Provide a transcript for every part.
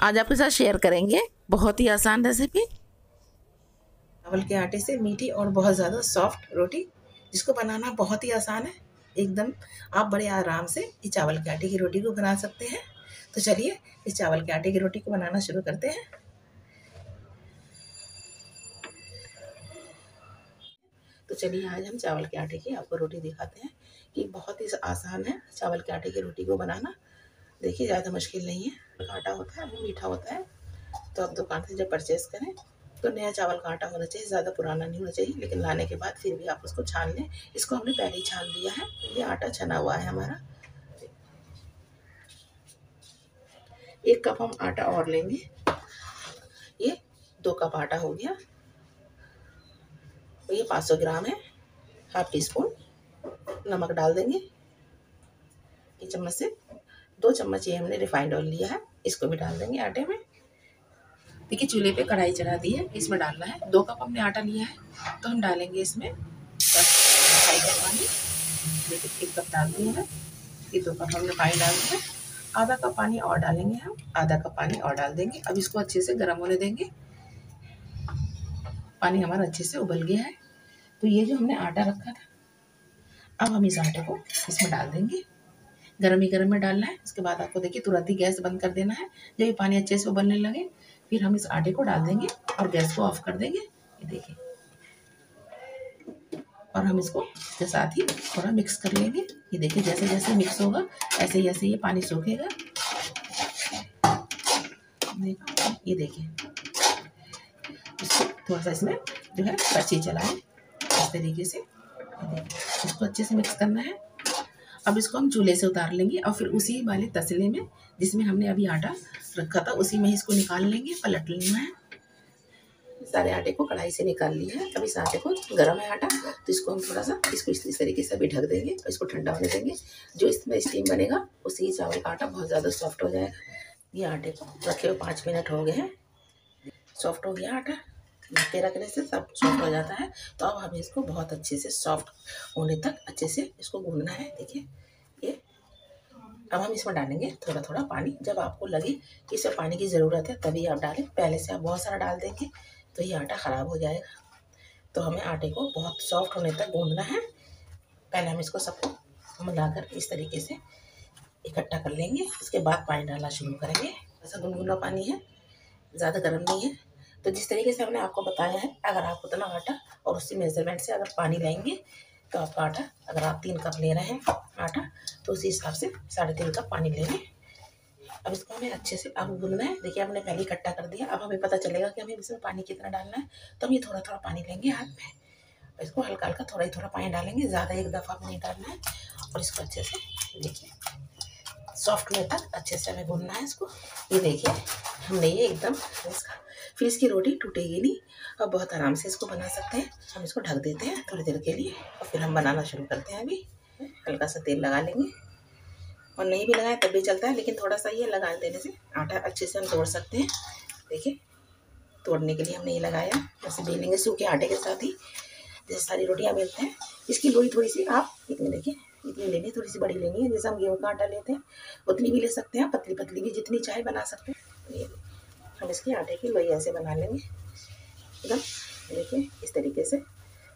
आज आपके साथ शेयर करेंगे। बहुत ही आसान रेसिपी चावल के आटे से मीठी और बहुत ज़्यादा सॉफ्ट रोटी, जिसको बनाना बहुत ही आसान है। एकदम आप बड़े आराम से इस चावल के आटे की रोटी को बना सकते हैं। तो चलिए, इस चावल के आटे की रोटी को बनाना शुरू करते हैं। तो चलिए, आज हम चावल के आटे की आपको रोटी दिखाते हैं कि बहुत ही आसान है चावल के आटे की रोटी को बनाना। देखिए, ज़्यादा मुश्किल नहीं है। आटा होता है, वो मीठा होता है। तो आप दुकान से जब परचेज़ करें तो नया चावल का आटा होना चाहिए, ज़्यादा पुराना नहीं होना चाहिए, लेकिन लाने के बाद फिर भी आप उसको छान लें। इसको हमने पहले ही छान लिया है। ये आटा छना हुआ है हमारा। एक कप हम आटा और लेंगे। ये दो कप आटा हो गया। तो ये 500 ग्राम है। हाफ़ टी स्पून नमक डाल देंगे। ये चम्मच से दो चम्मच ये हमने रिफाइंड ऑयल लिया है। इसको भी डाल देंगे आटे में। देखिए, चूल्हे पे कढ़ाई चढ़ा दी है। इसमें डालना है। दो कप हमने आटा लिया है। तो हम डालेंगे इसमें पानी। देखिए, एक कप डाल दिया है। ये दो कप हमने पानी डाल दिया आधा कप पानी और डालेंगे हम। आधा कप पानी और डाल देंगे। अब इसको अच्छे से गर्म होने देंगे। पानी हमारा अच्छे से उबल गया है। तो ये जो हमने आटा रखा था, अब हम इस आटे को इसमें डाल देंगे। गर्म ही गर्म में डालना है। उसके बाद आपको देखिए तुरंत ही गैस बंद कर देना है। जब ये पानी अच्छे से उबलने लगे, फिर हम इस आटे को डाल देंगे और गैस को ऑफ़ कर देंगे। ये देखिए। और हम इसको इसके साथ ही थोड़ा मिक्स कर लेंगे। ये देखिए, जैसे जैसे मिक्स होगा, ऐसे जैसे ये पानी सूखेगा। ये देखिए। इसको थोड़ा सा इसमें जो है कच्ची चलाएँ। इस तरीके से। इसको अच्छे से मिक्स करना है। अब इसको हम चूल्हे से उतार लेंगे और फिर उसी वाले तसले में, जिसमें हमने अभी आटा रखा था, उसी में इसको निकाल लेंगे, पलट लेना है। सारे आटे को कढ़ाई से निकाल लिया है। अब इस आटे को गर्म है आटा तो इसको हम थोड़ा सा, इसको इस तरीके से अभी ढक देंगे और इसको ठंडा होने देंगे। जो इसमें स्टीम बनेगा उससे ही चावल का आटा बहुत ज़्यादा सॉफ्ट हो जाएगा। ये आटे को रखे हुए पाँच मिनट हो गए हैं। सॉफ्ट हो गया आटा। ढक रखने से सब सॉफ्ट हो जाता है तो अब हमें इसको बहुत अच्छे से सॉफ्ट होने तक अच्छे से इसको गूंदना है। देखिए, ये अब हम इसमें डालेंगे थोड़ा थोड़ा पानी। जब आपको लगे कि इसमें पानी की ज़रूरत है, तभी आप डालें। पहले से आप बहुत सारा डाल देंगे तो ये आटा ख़राब हो जाएगा। तो हमें आटे को बहुत सॉफ्ट होने तक गूंदना है। पहले हम इसको सबको मिलाकर इस तरीके से इकट्ठा कर लेंगे। उसके बाद पानी डालना शुरू करेंगे। ऐसा गुनगुना पानी है, ज़्यादा गर्म नहीं है। तो जिस तरीके से हमने आपको बताया है, अगर आप उतना आटा और उसी मेज़रमेंट से अगर पानी लेंगे तो आपका आटा, अगर आप तीन कप ले रहे हैं आटा तो उसी हिसाब से साढ़े तीन कप पानी लेंगे। अब इसको हमें अच्छे से अब गूंदना है। देखिए, हमने पहले इकट्ठा कर दिया। अब हमें पता चलेगा कि हमें इसमें पानी कितना डालना है। तो हम ये थोड़ा थोड़ा पानी लेंगे हाथ में। इसको हल्का हल्का थोड़ा ही थोड़ा पानी डालेंगे। ज़्यादा एक दफ़ा नहीं डालना है। और इसको अच्छे से देखिए। सॉफ्ट में तक अच्छे से हमें भूनना है इसको। ये देखिए, हमने ये एकदम इसका फिर इसकी रोटी टूटेगी नहीं। और बहुत आराम से इसको बना सकते हैं। हम इसको ढक देते हैं थोड़ी देर के लिए और फिर हम बनाना शुरू करते हैं अभी। हल्का सा तेल लगा लेंगे। और नहीं भी लगाए तब भी चलता है, लेकिन थोड़ा सा ये लगा देने से आटा अच्छे से हम तोड़ सकते हैं। देखिए, तोड़ने के लिए हमने ये लगाया। ऐसे बेलेंगे सूखे आटे के साथ ही। जैसे सारी रोटियाँ बेलते हैं। इसकी लोई थोड़ी सी आप देखिए। इतनी लेनी थोड़ी सी बड़ी लेनी है जैसे हम गेहूँ का आटा लेते हैं, उतनी भी ले सकते हैं पतली पतली भी जितनी चाहे बना सकते हैं। ये हम इसके आटे की लोई ऐसे बना लेंगे। एकदम, देखिए, इस तरीके से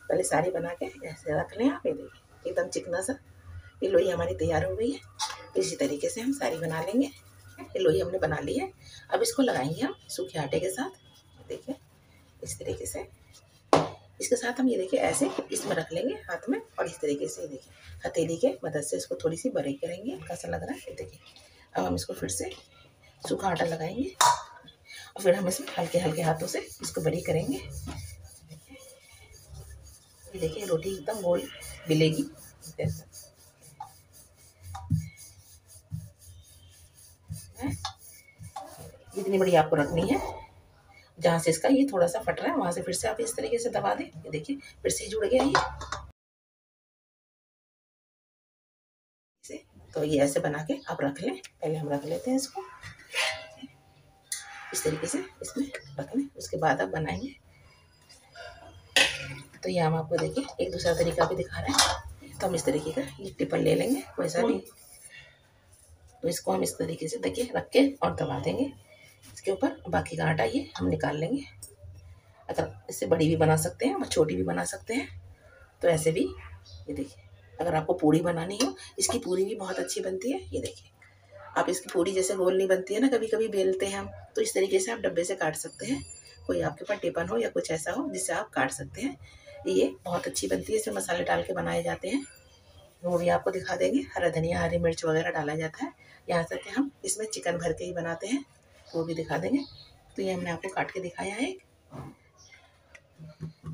पहले सारी बना के ऐसे रख लें आप, ये देखिए, एकदम चिकना सा। ये लोई हमारी तैयार हो गई है। इसी तरीके से हम सारी बना लेंगे। ये लोई हमने बना ली है। अब इसको लगाएँगे हम सूखे आटे के साथ। देखिए, इस तरीके से इसके साथ हम ये देखिए, ऐसे इसमें रख लेंगे हाथ में और इस तरीके से देखिए, हथेली के मदद से इसको थोड़ी सी बरेक करेंगे। कैसा लग रहा है? देखिए, अब हम इसको फिर से सूखा आटा लगाएँगे और फिर हम इसमें हल्के हल्के हाथों से इसको बड़ी करेंगे। ये देखिए, रोटी एकदम गोल मिलेगी। जितनी बड़ी आपको रखनी है। जहाँ से इसका, ये थोड़ा सा फट रहा है, वहाँ से फिर से आप इस तरीके से दबा दें। ये देखिए, फिर से जुड़ गया ये। तो ये ऐसे बना के आप रख लें, पहले हम रख लेते हैं इसको। इस तरीके से इसमें रख लें, उसके बाद आप बनाएँगे। तो ये हम आपको देखिए, एक दूसरा तरीका भी दिखा रहे हैं। तो हम इस तरीके का ये टिपल ले लेंगे वैसा भी तो इसको हम इस तरीके से देखिए, रख के और दबा देंगे। इसके ऊपर बाकी का आटा ये हम निकाल लेंगे। अगर इससे बड़ी भी बना सकते हैं और छोटी भी बना सकते हैं। तो ऐसे भी, ये देखिए, अगर आपको पूड़ी बनानी हो, इसकी पूरी भी बहुत अच्छी बनती है, ये देखिए। आप इसकी पूरी जैसे गोल नहीं बनती है ना कभी कभी बेलते हैं हम तो इस तरीके से आप डब्बे से काट सकते हैं। कोई आपके पास टिपन हो या कुछ ऐसा हो, जिससे आप काट सकते हैं। ये बहुत अच्छी बनती है, इसमें मसाले डाल के बनाए जाते हैं। वो भी आपको दिखा देंगे। हरा धनिया, हरी मिर्च वगैरह डाला जाता है। यहाँ तक हम इसमें चिकन भर के ही बनाते हैं। वो भी दिखा देंगे। तो ये हमने आपको काट के दिखाया है।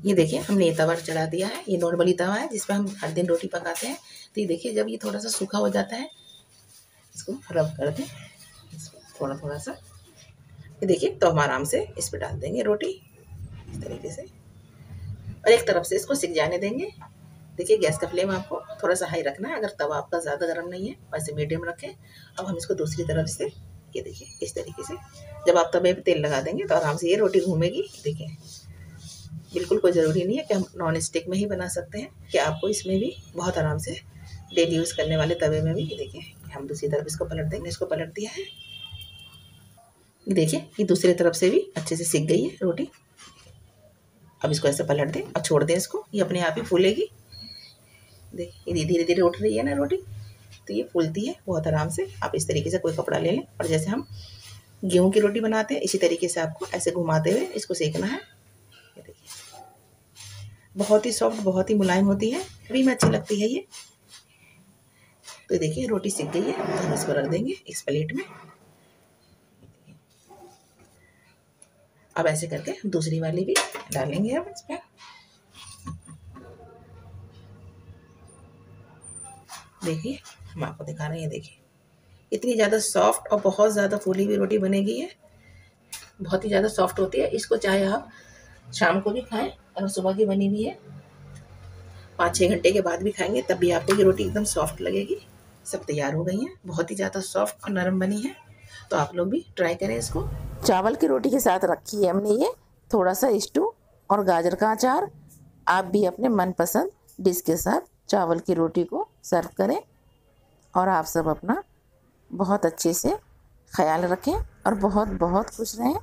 ये देखिए, हमने ये तवा चढ़ा दिया है। ये नॉर्मली तवा है, जिस पर हम हर दिन रोटी पकाते हैं। तो ये देखिए, जब ये थोड़ा सा सूखा हो जाता है, इसको रब कर दें। थोड़ा थोड़ा सा। ये देखिए तो हम आराम से इस पर डाल देंगे रोटी। इस तरीके से। और एक तरफ़ से इसको सिक जाने देंगे। देखिए, गैस का फ्लेम आपको थोड़ा सा हाई रखना है। अगर तवा आपका ज़्यादा गर्म नहीं है, वैसे मीडियम रखें। अब हम इसको दूसरी तरफ़ से ये देखिए, इस तरीके से। जब आप तवे पे तेल लगा देंगे तो आराम से ये रोटी घूमेगी। देखिए, बिल्कुल कोई ज़रूरी नहीं है कि हम नॉन स्टिक में ही बना सकते हैं, कि आपको इसमें भी बहुत आराम से डेली यूज़ करने वाले तवे में भी। देखिए, हम दूसरी तरफ़ इसको पलट देंगे, इसको पलट दिया है। देखिए, ये दूसरी तरफ़ से भी अच्छे से सीख गई है रोटी। अब इसको ऐसे पलट दें और छोड़ दें इसको, ये अपने आप ही फूलेगी। देखिए, ये धीरे धीरे उठ रही है ना रोटी। तो ये फूलती है, बहुत आराम से। आप इस तरीके से कोई कपड़ा ले लें और जैसे हम गेहूँ की रोटी बनाते हैं, इसी तरीके से आपको ऐसे घुमाते हुए इसको सेकना है। ये देखिए। बहुत ही सॉफ्ट, बहुत ही मुलायम होती है। अभी में अच्छी लगती है ये। तो देखिए, रोटी सीख गई है। तो हम इसको रख देंगे इस प्लेट में। अब ऐसे करके दूसरी वाली भी डालेंगे अब इस पर देखिए हम आपको दिखा रहे हैं देखिए। इतनी ज़्यादा सॉफ्ट और बहुत ज़्यादा फूली हुई रोटी बनेगी है बहुत ही ज़्यादा सॉफ्ट होती है। इसको चाहे आप शाम को भी खाएँ और सुबह की बनी हुई है। पाँच छः घंटे के बाद भी खाएँगे, तब भी आपको ये रोटी एकदम सॉफ्ट लगेगी। सब तैयार हो गई हैं। बहुत ही ज़्यादा सॉफ्ट और नरम बनी है। तो आप लोग भी ट्राई करें इसको। चावल की रोटी के साथ रखी है हमने ये। थोड़ा सा स्टू और गाजर का अचार। आप भी अपने मनपसंद डिश के साथ चावल की रोटी को सर्व करें। और आप सब अपना बहुत अच्छे से ख्याल रखें और बहुत बहुत खुश रहें।